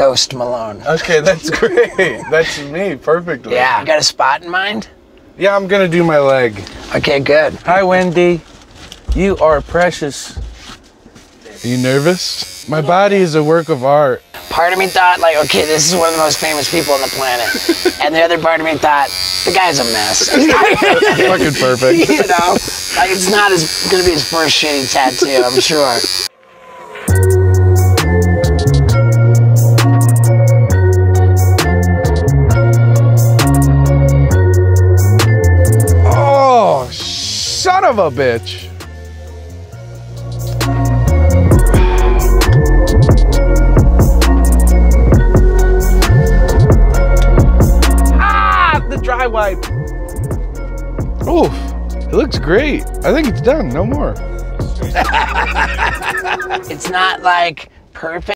Ghost Malone. Okay, that's great. That's me perfectly. Yeah. You got a spot in mind? Yeah, I'm gonna do my leg. Okay, good. Hi, Wendy. You are precious. Are you nervous? My body is a work of art. Part of me thought, like, okay, this is one of the most famous people on the planet. and the other part of me thought, the guy's a mess. Fucking perfect. you know? Like, it's not his, gonna be his first shitty tattoo, I'm sure. Of a bitch. Ah, the dry wipe. Oof, it looks great. I think it's done. No more. It's not like perfect.